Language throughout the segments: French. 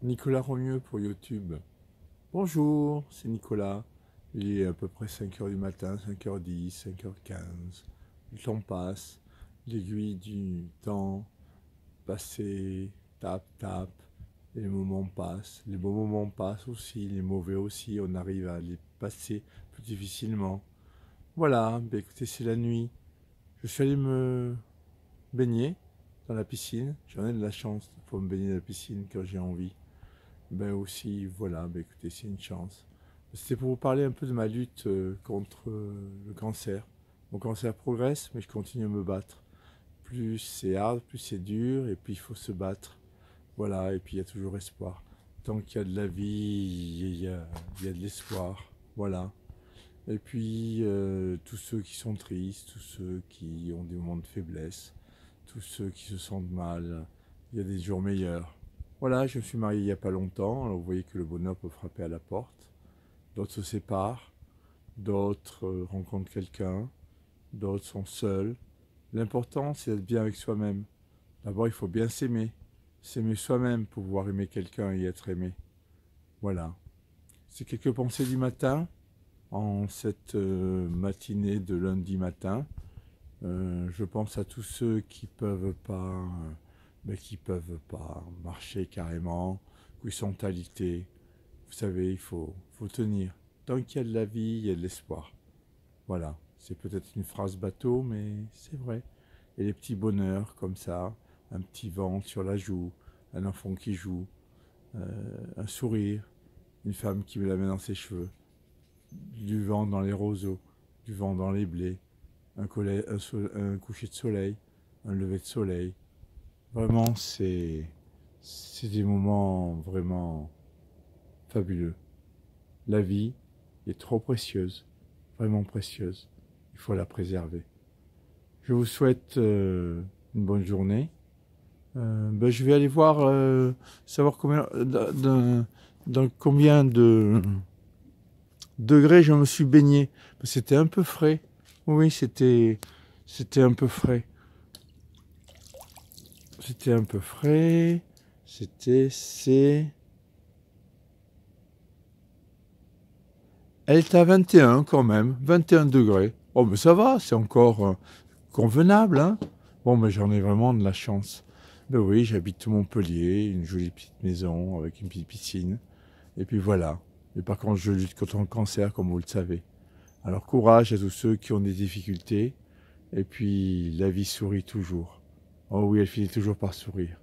Nicolas Romieux pour YouTube. Bonjour, c'est Nicolas. Il est à peu près 5h du matin, 5h10, 5h15. Le temps passe, l'aiguille du temps passé, tape, tape, les moments passent. Les bons moments passent aussi, les mauvais aussi, on arrive à les passer plus difficilement. Voilà, ben écoutez, c'est la nuit. Je suis allé me baigner dans la piscine. J'en ai de la chance pour me baigner dans la piscine quand j'ai envie ben aussi, voilà, ben écoutez, c'est une chance. C'était pour vous parler un peu de ma lutte euh, contre euh, le cancer. Mon cancer progresse, mais je continue à me battre. Plus c'est hard, plus c'est dur, et puis il faut se battre. Voilà, et puis il y a toujours espoir. Tant qu'il y a de la vie, il y a, il y a de l'espoir. Voilà. Et puis, euh, tous ceux qui sont tristes, tous ceux qui ont des moments de faiblesse, tous ceux qui se sentent mal, il y a des jours meilleurs. Voilà, je me suis marié il n'y a pas longtemps, alors vous voyez que le bonheur peut frapper à la porte. D'autres se séparent, d'autres euh, rencontrent quelqu'un, d'autres sont seuls. L'important, c'est d'être bien avec soi-même. D'abord, il faut bien s'aimer. S'aimer soi-même pour pouvoir aimer quelqu'un et être aimé. Voilà. C'est quelques pensées du matin, en cette euh, matinée de lundi matin. Euh, je pense à tous ceux qui peuvent pas mais qui peuvent pas marcher carrément, qui sont alités. Vous savez, il faut, faut tenir. Tant qu'il y a de la vie, il y a de l'espoir. Voilà, c'est peut-être une phrase bateau, mais c'est vrai. Et les petits bonheurs comme ça, un petit vent sur la joue, un enfant qui joue, euh, un sourire, une femme qui met la main dans ses cheveux, du vent dans les roseaux, du vent dans les blés, un coucher de soleil, un lever de soleil, Vraiment, c'est des moments vraiment fabuleux. La vie est trop précieuse, vraiment précieuse. Il faut la préserver. Je vous souhaite euh, une bonne journée. Euh, ben, je vais aller voir, euh, savoir combien, dans, combien de degrés je me suis baigné. C'était un peu frais. Oui, c'était, c'était un peu frais. C'était un peu frais. C'était C. Elle est à 21 quand même, 21 degrés. Oh, mais ça va, c'est encore euh, convenable. Hein bon, mais j'en ai vraiment de la chance. Ben oui, j'habite Montpellier, une jolie petite maison avec une petite piscine. Et puis voilà. Mais par contre, je lutte contre le cancer, comme vous le savez. Alors courage à tous ceux qui ont des difficultés. Et puis, la vie sourit toujours. Oh oui, elle finit toujours par sourire.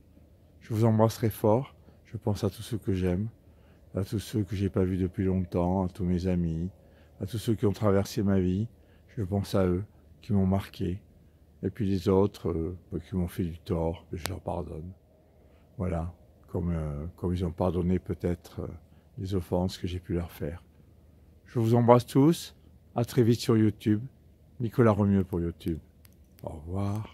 Je vous embrasserai fort. Je pense à tous ceux que j'aime, à tous ceux que j'ai pas vus depuis longtemps, à tous mes amis, à tous ceux qui ont traversé ma vie. Je pense à eux, qui m'ont marqué. Et puis les autres, euh, bah, qui m'ont fait du tort, je leur pardonne. Voilà, comme, euh, comme ils ont pardonné peut-être euh, les offenses que j'ai pu leur faire. Je vous embrasse tous. À très vite sur YouTube. Nicolas Romieux pour YouTube. Au revoir.